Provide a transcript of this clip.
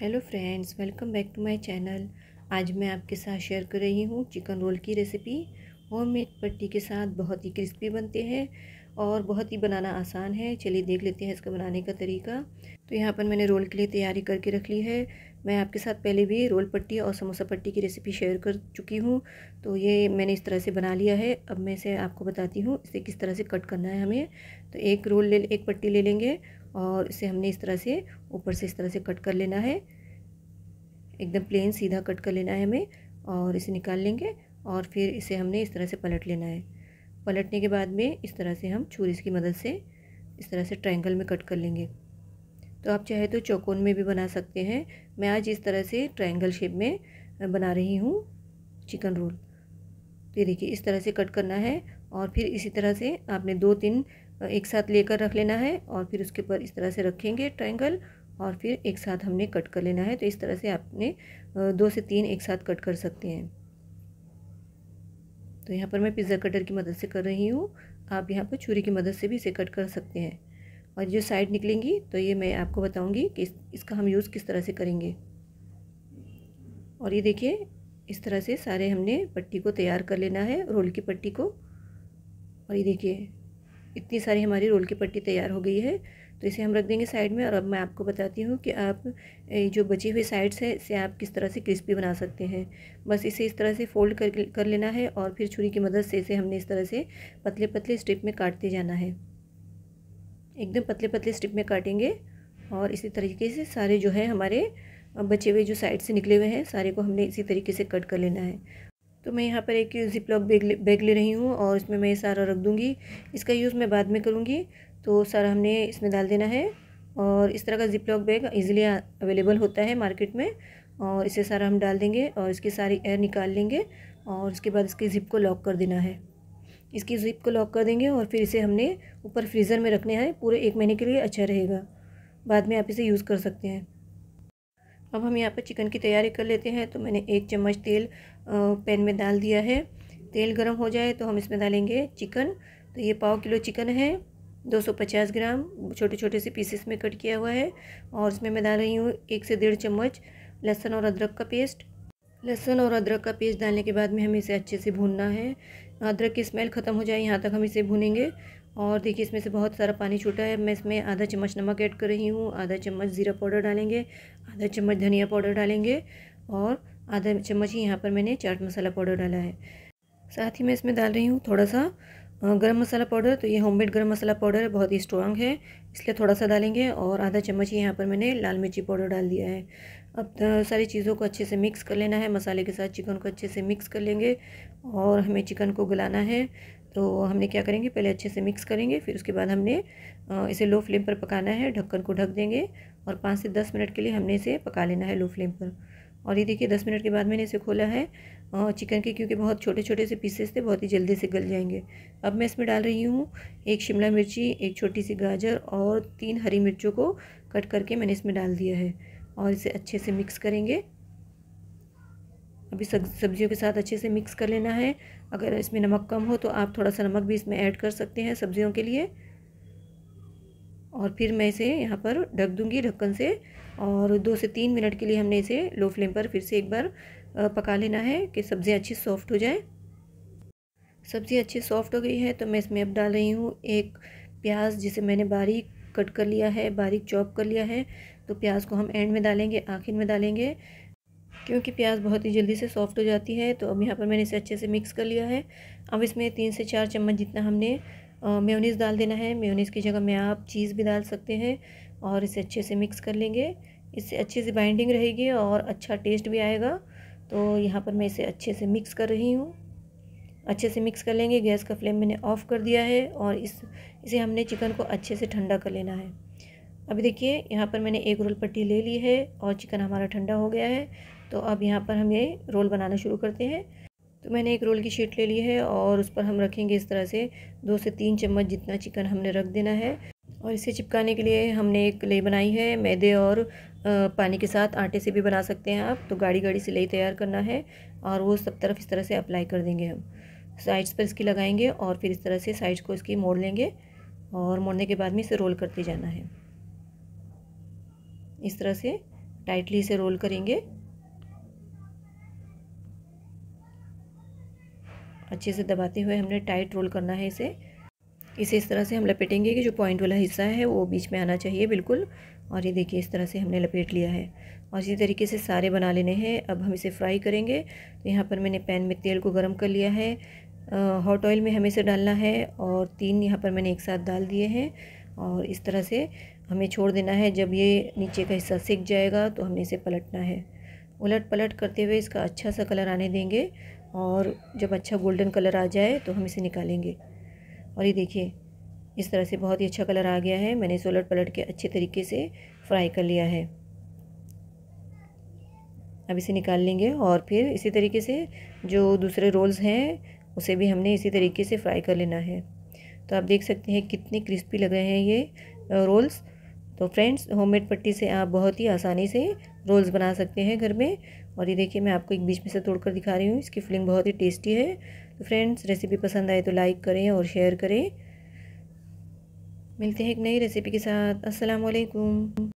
Hello friends, welcome back to my channel. आज मैं आपके साथ शेयर कर रही हूँ चिकन रोल की रेसिपी। होम होममेड पट्टी के साथ बहुत ही क्रिस्पी बनते हैं और बहुत ही बनाना आसान है। चलिए देख लेते हैं इसका बनाने का तरीका। तो यहाँ पर मैंने रोल के लिए तैयारी करके रख ली है। मैं आपके साथ पहले भी रोल पट्टी और समोसा पट्टी की रेसिपी शेयर कर चुकी हूँ। तो ये मैंने इस तरह से बना लिया है। अब मैं इसे आपको बताती हूँ, इसे किस तरह से कट करना है हमें। तो एक रोल ले, एक पट्टी ले लेंगे और इसे हमने इस तरह से ऊपर से इस तरह से कट कर लेना है। एकदम प्लेन सीधा कट कर लेना है हमें और इसे निकाल लेंगे और फिर इसे हमने इस तरह से पलट लेना है। पलटने के बाद में इस तरह से हम छुरी की मदद से इस तरह से ट्रायंगल में कट कर लेंगे। तो आप चाहे तो चौकोन में भी बना सकते हैं। मैं आज इस तरह से ट्रायंगल शेप में बना रही हूँ चिकन रोल तो ये देखिए इस तरह से कट करना है और फिर इसी तरह से आपने दो तीन एक साथ लेकर रख लेना है और फिर उसके ऊपर इस तरह से रखेंगे ट्रायंगल और फिर एक साथ हमने कट कर लेना है। तो इस तरह से आपने दो से तीन एक साथ कट कर सकते हैं। तो यहाँ पर मैं पिज़्ज़ा कटर की मदद से कर रही हूँ। आप यहाँ पर छुरी की मदद से भी इसे कट कर सकते हैं। और जो साइड निकलेंगी तो ये मैं आपको बताऊँगी कि इस, इसका हम यूज़ किस तरह से करेंगे। और ये देखिए इस तरह से सारे हमने पट्टी को तैयार कर लेना है रोल की पट्टी को। और ये देखिए इतनी सारी हमारी रोल की पट्टी तैयार हो गई है। तो इसे हम रख देंगे साइड में और अब मैं आपको बताती हूँ कि आप जो बची हुई साइड्स है, इसे आप किस तरह से क्रिस्पी बना सकते हैं। बस इसे इस तरह से फोल्ड कर कर लेना है और फिर छुरी की मदद से इसे हमने इस तरह से पतले पतले स्ट्रिप में काटते जाना है। एकदम पतले पतले स्ट्रिप में काटेंगे और इसी तरीके से सारे जो है हमारे बचे हुए जो साइड से निकले हुए हैं, सारे को हमने इसी तरीके से कट कर लेना है। तो मैं यहाँ पर एक जिप लॉक बैग बैग ले रही हूँ और इसमें मैं सारा रख दूँगी। इसका यूज़ मैं बाद में करूँगी। तो सारा हमने इसमें डाल देना है और इस तरह का zip lock bag easily available होता है मार्केट में और इसे सारा हम डाल देंगे और इसकी सारी एयर निकाल लेंगे और उसके बाद इसकी ज़िप को लॉक कर देना है। इसकी ज़िप को लॉक कर देंगे और फिर इसे हमने ऊपर फ्रीज़र में रखने हैं। पूरे एक महीने के लिए अच्छा रहेगा। बाद में आप इसे यूज़ कर सकते हैं। अब हम यहाँ पर चिकन की तैयारी कर लेते हैं। तो मैंने एक चम्मच तेल पैन में डाल दिया है। तेल गर्म हो जाए तो हम इसमें डालेंगे चिकन। तो ये पाव किलो चिकन है 250 ग्राम छोटे छोटे से पीसेस में कट किया हुआ है। और इसमें मैं डाल रही हूँ एक से डेढ़ चम्मच लहसुन और अदरक का पेस्ट। लहसुन और अदरक का पेस्ट डालने के बाद में हमें इसे अच्छे से भूनना है। अदरक की स्मेल ख़त्म हो जाए, यहाँ तक हम इसे भूनेंगे। और देखिए इसमें से बहुत सारा पानी छूटा है। मैं इसमें आधा चम्मच नमक ऐड कर रही हूँ, आधा चम्मच ज़ीरा पाउडर डालेंगे, आधा चम्मच धनिया पाउडर डालेंगे और आधा चम्मच ही यहाँ पर मैंने चाट मसाला पाउडर डाला है। साथ ही मैं इसमें डाल रही हूँ थोड़ा सा गरम मसाला पाउडर। तो ये होममेड गरम मसाला पाउडर बहुत ही स्ट्रॉन्ग है। इसलिए थोड़ा सा डालेंगे और आधा चम्मच ही यहाँ पर मैंने लाल मिर्ची पाउडर डाल दिया है। अब सारी चीज़ों को अच्छे से मिक्स कर लेना है। मसाले के साथ चिकन को अच्छे से मिक्स कर लेंगे और हमें चिकन को गलाना है। तो हमने क्या करेंगे? पहले अच्छे से मिक्स करेंगे, फिर उसके बाद हमने इसे लो फ्लेम पर पकाना है, ढक्कन को ढक देंगे और पाँच से दस मिनट के लिए हमने इसे पका लेना है लो फ्लेम पर। और ये देखिए, दस मिनट के बाद मैंने इसे खोला है चिकन के क्योंकि बहुत छोटे छोटे से पीसेस थे, बहुत ही जल्दी से गल जाएँगे। अब मैं इसमें डाल रही हूँ एक शिमला मिर्ची, एक छोटी सी गाजर और तीन हरी मिर्चों को कट करके मैंने इसमें डाल दिया है और इसे अच्छे से मिक्स करेंगे। अभी सब्जियों के साथ अच्छे से मिक्स कर लेना है। अगर इसमें नमक कम हो तो आप थोड़ा सा नमक भी इसमें ऐड कर सकते हैं सब्जियों के लिए। और फिर मैं इसे यहाँ पर ढक दूँगी ढक्कन से और दो से तीन मिनट के लिए हमने इसे लो फ्लेम पर फिर से एक बार पका लेना है कि सब्ज़ियाँ अच्छी सॉफ्ट हो जाए। सब्ज़ी अच्छी सॉफ्ट हो गई है तो मैं इसमें अब डाल रही हूँ एक प्याज जिसे मैंने बारीक कट कर लिया है, बारीक चॉप कर लिया है। तो प्याज को हम एंड में डालेंगे, आखिर में डालेंगे। क्योंकि प्याज बहुत ही जल्दी से सॉफ्ट हो जाती है तो अब यहाँ पर मैंने इसे अच्छे से मिक्स कर लिया है। अब इसमें तीन से चार चम्मच जितना हमने मेयोनीज़ डाल देना है। मेयोनीज़ की जगह में आप चीज़ भी डाल सकते हैं और इसे अच्छे से मिक्स कर लेंगे। इससे अच्छे से बाइंडिंग रहेगी और अच्छा टेस्ट भी आएगा। तो यहाँ पर मैं इसे अच्छे से मिक्स कर रही हूँ। अच्छे से मिक्स कर लेंगे। गैस का फ्लेम मैंने ऑफ़ कर दिया है और इस, इसे हमने चिकन को अच्छे से ठंडा कर लेना है। अभी देखिए, यहाँ पर मैंने एक रोल पट्टी ले ली है और चिकन हमारा ठंडा हो गया है। तो अब यहाँ पर हम ये रोल बनाना शुरू करते हैं। तो मैंने एक रोल की शीट ले ली है और उस पर हम रखेंगे इस तरह से दो से तीन चम्मच जितना चिकन हमने रख देना है। और इसे चिपकाने के लिए हमने एक ले बनाई है, मैदे और पानी के साथ आटे से भी बना सकते हैं आप। तो गाड़ी गाड़ी से ले तैयार करना है और वो सब तरफ़ इस तरह से अप्लाई कर देंगे हम। साइड्स पर इसकी लगाएँगे और फिर इस तरह से साइड्स को इसकी मोड़ लेंगे और मोड़ने के बाद में इसे रोल करते जाना है। इस तरह से टाइटली इसे रोल करेंगे। अच्छे से दबाते हुए हमने टाइट रोल करना है इसे। इसे इस तरह से हम लपेटेंगे कि जो पॉइंट वाला हिस्सा है वो बीच में आना चाहिए, बिल्कुल। और ये देखिए, इस तरह से हमने लपेट लिया है। और इसी तरीके से सारे बना लेने हैं। अब हम इसे फ्राई करेंगे। तो यहाँ पर मैंने पैन में तेल को गर्म कर लिया है। हॉट ऑयल में हमें इसे डालना है और तीन यहाँ पर मैंने एक साथ डाल दिए हैं। और इस तरह से हमें छोड़ देना है। जब ये नीचे का हिस्सा सीख जाएगा तो हमने इसे पलटना है। उलट पलट करते हुए इसका अच्छा सा कलर आने देंगे और जब अच्छा गोल्डन कलर आ जाए तो हम इसे निकालेंगे। और ये देखिए, इस तरह से बहुत ही अच्छा कलर आ गया है। मैंने इसे उलट पलट के अच्छे तरीके से फ्राई कर लिया है। अब इसे निकाल लेंगे और फिर इसी तरीके से जो दूसरे रोल्स हैं, उसे भी हमने इसी तरीके से फ्राई कर लेना है। तो आप देख सकते हैं कितने क्रिस्पी लग रहे हैं ये रोल्स। तो फ्रेंड्स होममेड पट्टी से आप बहुत ही आसानी से रोल्स बना सकते हैं घर में। और ये देखिए, मैं आपको एक बीच में से तोड़कर दिखा रही हूँ। इसकी फिलिंग बहुत ही टेस्टी है। तो फ्रेंड्स रेसिपी पसंद आए तो लाइक करें और शेयर करें। मिलते हैं एक नई रेसिपी के साथ। अस्सलाम वालेकुम